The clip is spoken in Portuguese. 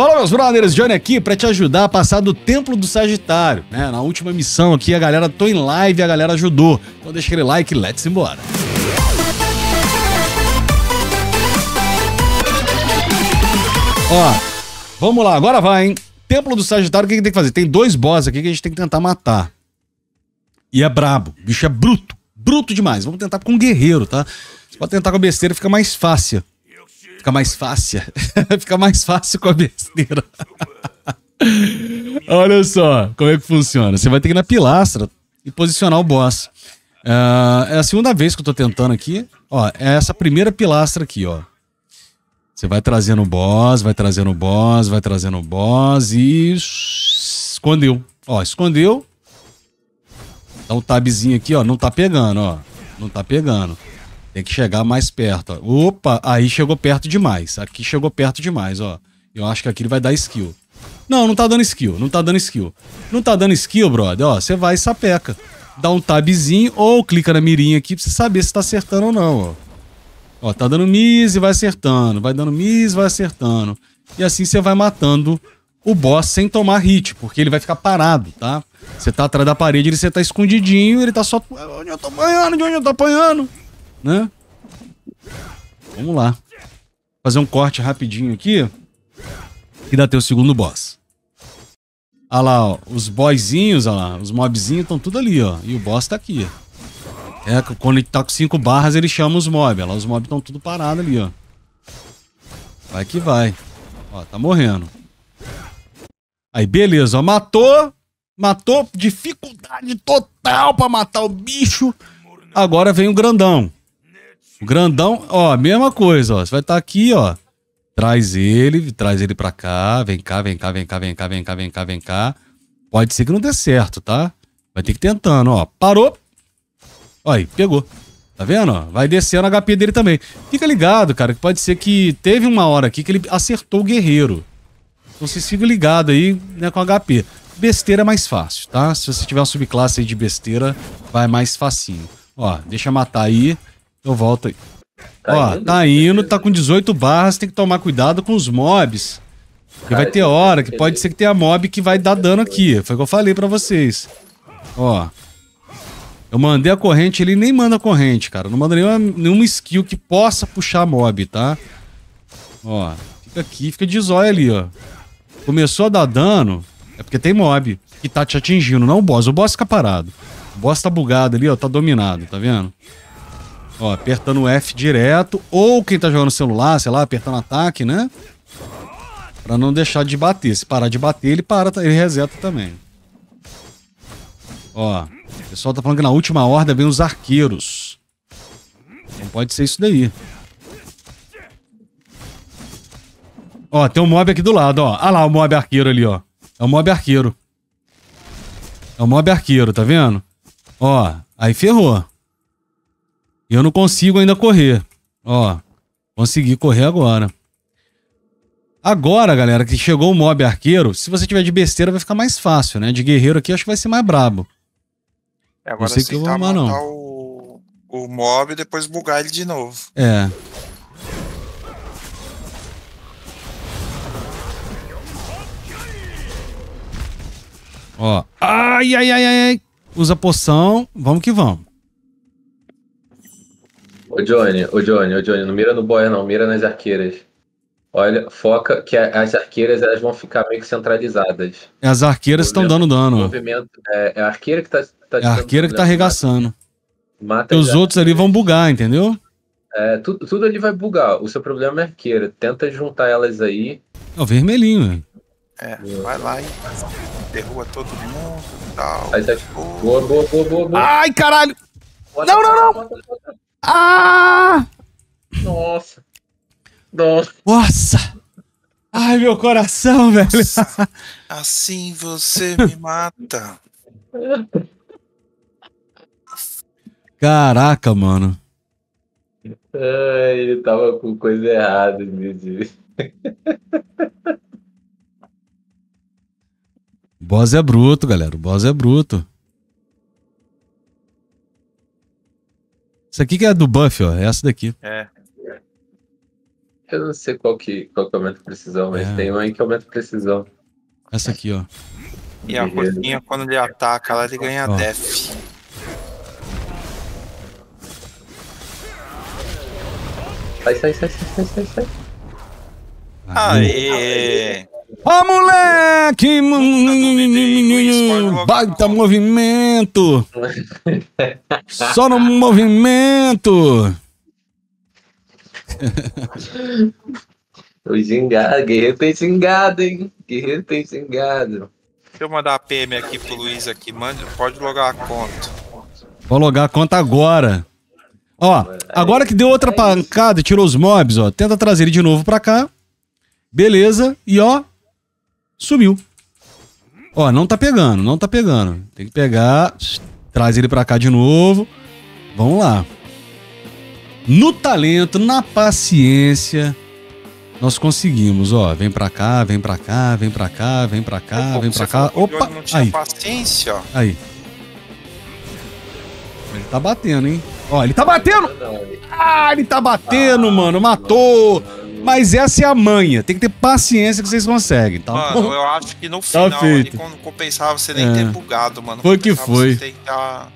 Fala, meus brothers, Johnny aqui pra te ajudar a passar do Templo do Sagitário, né? Na última missão aqui, a galera, tô em live, a galera ajudou. Então deixa aquele like e let's embora. Ó, vamos lá, agora vai, hein? Templo do Sagitário, o que, que tem que fazer? Tem dois boss aqui que a gente tem que tentar matar. E é brabo, o bicho é bruto, bruto demais. Vamos tentar com um guerreiro, tá? Você pode tentar com a besteira, fica mais fácil. Fica mais fácil. fica mais fácil com a besteira. Olha só como é que funciona. Você vai ter que ir na pilastra e posicionar o boss. Uh, é a segunda vez que eu tô tentando aqui. Ó, é essa primeira pilastra aqui, ó. Você vai trazendo o boss, vai trazendo o boss, vai trazendo o boss e escondeu. Ó, escondeu. Dá um tabzinho aqui, ó. Não tá pegando, ó. Não tá pegando. Tem que chegar mais perto. Ó. Opa, aí chegou perto demais. Aqui chegou perto demais, ó. Eu acho que aqui ele vai dar skill. Não, não tá dando skill. Não tá dando skill. Não tá dando skill, brother. Ó, você vai e sapeca. Dá um tabzinho ou clica na mirinha aqui pra você saber se tá acertando ou não, ó. Ó, tá dando miss e vai acertando. Vai dando miss e vai acertando. E assim você vai matando o boss sem tomar hit, porque ele vai ficar parado, tá? Você tá atrás da parede, ele você tá escondidinho, ele tá só. Onde eu tô apanhando? De onde eu tô apanhando? Né? Vamos lá. Fazer um corte rapidinho aqui. E dá teu segundo boss. Olha lá, ó, os boyzinhos, olha lá, os mobzinhos estão tudo ali, ó. E o boss tá aqui. É, quando ele tá com cinco barras, ele chama os mobs. Olha lá, os mobs estão tudo parados ali, ó. Vai que vai. Ó, tá morrendo. Aí, beleza, ó. Matou. Matou. Dificuldade total pra matar o bicho. Agora vem o grandão. O grandão, ó, mesma coisa, ó. Você vai estar tá aqui, ó. Traz ele, traz ele pra cá. Vem cá, vem cá, vem cá, vem cá, vem cá, vem cá, vem cá. Pode ser que não dê certo, tá? Vai ter que ir tentando, ó. Parou. Ó aí, pegou. Tá vendo, ó? Vai descendo o HP dele também. Fica ligado, cara, que pode ser que teve uma hora aqui que ele acertou o guerreiro. Então vocês ficam ligados aí, né, com HP. Besteira é mais fácil, tá? Se você tiver uma subclasse aí de besteira, vai mais facinho. Ó, deixa matar aí. Eu volto aí. Tá Ó, indo, tá indo, tá com 18 barras, tem que tomar cuidado com os mobs. Porque vai ter hora que pode ser que tenha mob que vai dar dano aqui. Foi o que eu falei pra vocês. Ó. Eu mandei a corrente, ele nem manda corrente, cara. Não manda nenhuma, nenhuma skill que possa puxar mob, tá? Ó, fica aqui, fica de zóio ali, ó. Começou a dar dano, é porque tem mob que tá te atingindo, não o boss. O boss fica parado. O boss tá bugado ali, ó, tá dominado, tá vendo? Ó, apertando o F direto, ou quem tá jogando celular, sei lá, apertando ataque, né? Pra não deixar de bater. Se parar de bater, ele para, ele reseta também. Ó, o pessoal tá falando que na última horda vem os arqueiros. Não pode ser isso daí. Ó, tem um mob aqui do lado, ó. Ah lá o mob arqueiro ali, ó. É o mob arqueiro. É o mob arqueiro, tá vendo? Ó, aí ferrou. E eu não consigo ainda correr. Ó, consegui correr agora. Agora, galera, que chegou o mob arqueiro, se você tiver de besteira vai ficar mais fácil, né? De guerreiro aqui acho que vai ser mais brabo. É, agora não sei que eu vou arrumar, não. O, o mob e depois bugar ele de novo. É. Ó. Ai, ai, ai, ai. Usa poção. Vamos que vamos. Ô Johnny, ô Johnny, ô Johnny, não mira no boia não, mira nas arqueiras. Olha, foca que as arqueiras elas vão ficar meio que centralizadas. As arqueiras estão dando dano. Movimento, é, é, a arqueira que tá, tá É a arqueira que tá arregaçando. Mata, os outros ali vão bugar, entendeu? É, tudo, tudo ali vai bugar. O seu problema é a arqueira. Tenta juntar elas aí. É o vermelhinho, É, vai lá e derruba todo mundo e tal. Aí tá... Boa, boa, boa, boa, boa. Ai, caralho! Bota, não, não, não! Bota, bota, ah! Nossa. Nossa. Nossa. Ai, meu coração, velho. Assim você me mata. Caraca, mano. Ai, ele tava com coisa errada, meu Boss é bruto, galera. O boss é bruto. Isso aqui que é do buff, ó. É essa daqui. É. Eu não sei qual que, qual que aumenta a precisão, mas é. tem um aí que aumenta a precisão. Essa aqui, ó. E a roupinha, quando ele ataca, ela ele ganha ó. def. Sai, sai, sai, sai, sai, sai. Aê! Ó, moleque! Baita movimento! Só no movimento! o gingado, guerreiro tem gingado, hein? Guerreiro tem gingado. Deixa eu mandar a PM aqui pro Luiz aqui, mande, pode logar a conta. Vou logar a conta agora. Ó, agora que deu outra pancada e tirou os mobs, ó, tenta trazer ele de novo pra cá. Beleza, e ó, sumiu. Ó, não tá pegando, não tá pegando. Tem que pegar, traz ele pra cá de novo. Vamos lá. No talento, na paciência, nós conseguimos, ó. Vem pra cá, vem pra cá, vem pra cá, vem pra cá, vem pra cá. Opa! Aí. Paciência, ó. Aí. Ele tá batendo, hein? Ó, ele tá batendo! Ah, ele tá batendo, mano. Matou! Mas essa é a manha. Tem que ter paciência que vocês conseguem, tá? Mano, eu acho que no final, tá ali, quando compensava, você nem é. ter bugado, mano. Foi que foi. Você tem que dar